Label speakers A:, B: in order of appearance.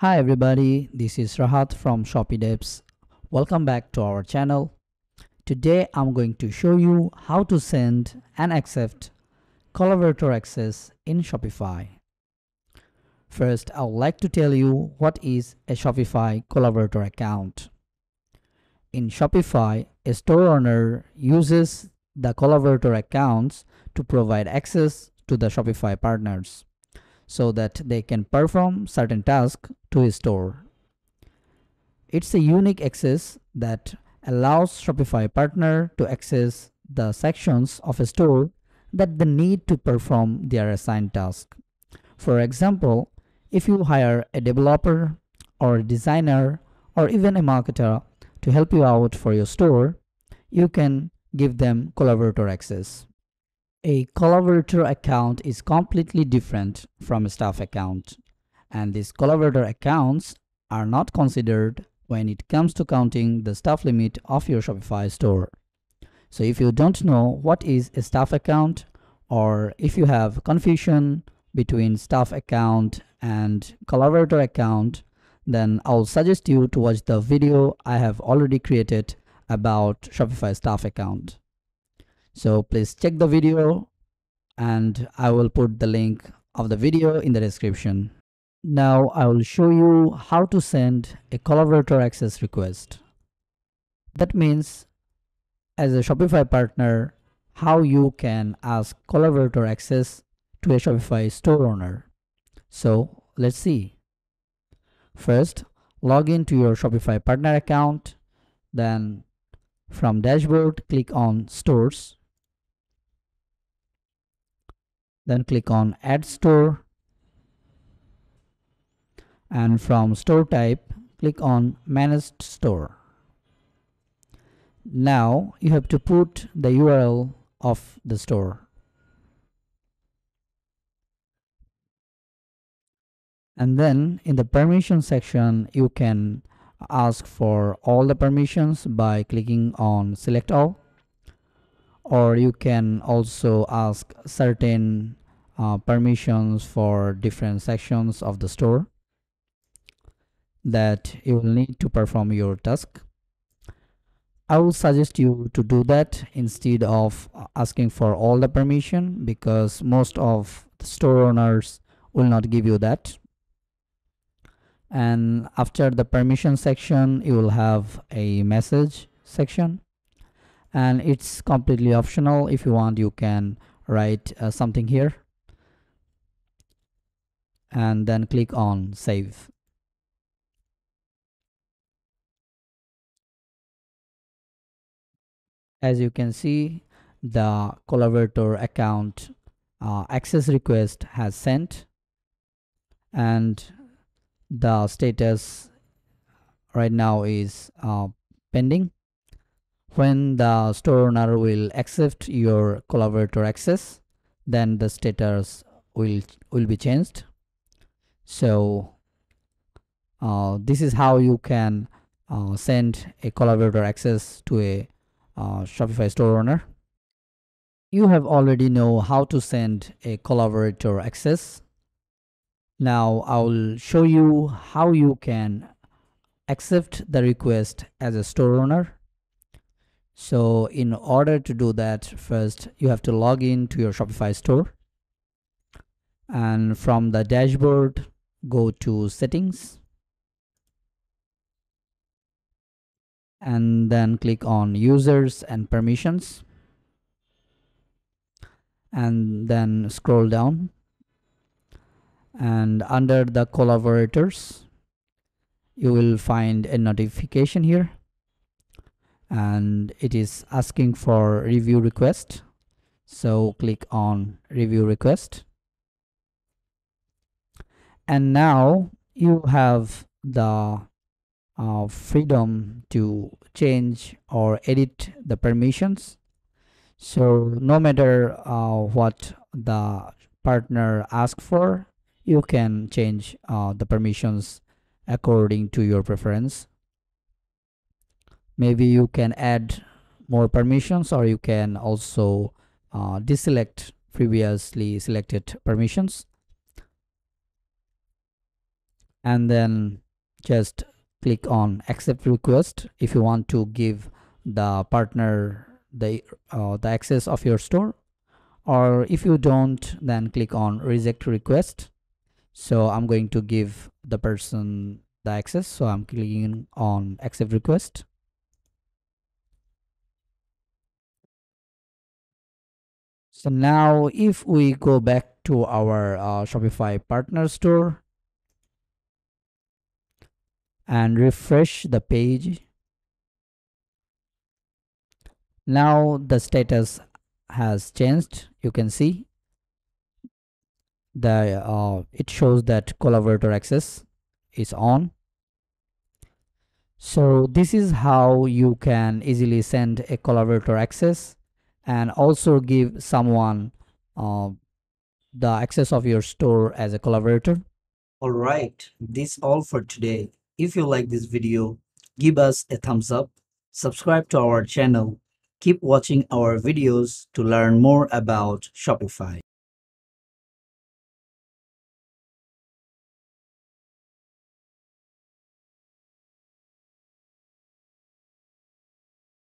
A: Hi everybody, this is Rahat from ShopiDevs. Welcome back to our channel. Today I'm going to show you how to send and accept collaborator access in Shopify. First, I would like to tell you what is a Shopify collaborator account. In Shopify, a store owner uses the collaborator accounts to provide access to the Shopify partners so that they can perform certain tasks to a store. It's a unique access that allows Shopify partner to access the sections of a store that they need to perform their assigned task. For example, if you hire a developer or a designer or even a marketer to help you out for your store, you can give them collaborator access. A collaborator account is completely different from a staff account, and these collaborator accounts are not considered when it comes to counting the staff limit of your Shopify store. So if you don't know what is a staff account or if you have confusion between staff account and collaborator account, then I'll suggest you to watch the video I have already created about Shopify staff account. So please check the video and I will put the link of the video in the description. Now I will show you how to send a collaborator access request. That means as a Shopify partner, how you can ask collaborator access to a Shopify store owner. So let's see. First, log into your Shopify partner account. Then from dashboard, click on stores. Then click on add store. And from store type, click on managed store. Now you have to put the URL of the store. And then in the permission section, you can ask for all the permissions by clicking on select all or you can also ask certain uh, permissions for different sections of the store that you will need to perform your task. I will suggest you to do that instead of asking for all the permission because most of the store owners will not give you that. And after the permission section you will have a message section. And it's completely optional. If you want you can write uh, something here and then click on save. As you can see the collaborator account uh, access request has sent and the status right now is uh, pending. When the store owner will accept your collaborator access then the status will will be changed so uh, this is how you can uh, send a collaborator access to a uh, Shopify store owner. You have already know how to send a collaborator access. Now I will show you how you can accept the request as a store owner. So in order to do that, first you have to log in to your Shopify store. And from the dashboard, go to settings and then click on users and permissions and then scroll down. And under the collaborators you will find a notification here. And it is asking for review request. So click on review request and now you have the uh, freedom to change or edit the permissions. So no matter uh, what the partner asks for you can change uh, the permissions according to your preference. Maybe you can add more permissions or you can also uh, deselect previously selected permissions and then just click on accept request if you want to give the partner the uh, the access of your store. Or if you don't then click on reject request. So i'm going to give the person the access. So i'm clicking on accept request. So now if we go back to our uh, shopify partner store and refresh the page. Now the status has changed you can see. The uh, it shows that collaborator access is on. So this is how you can easily send a collaborator access and also give someone uh, the access of your store as a collaborator.
B: All right. This all for today if you like this video give us a thumbs up subscribe to our channel keep watching our videos to learn more about shopify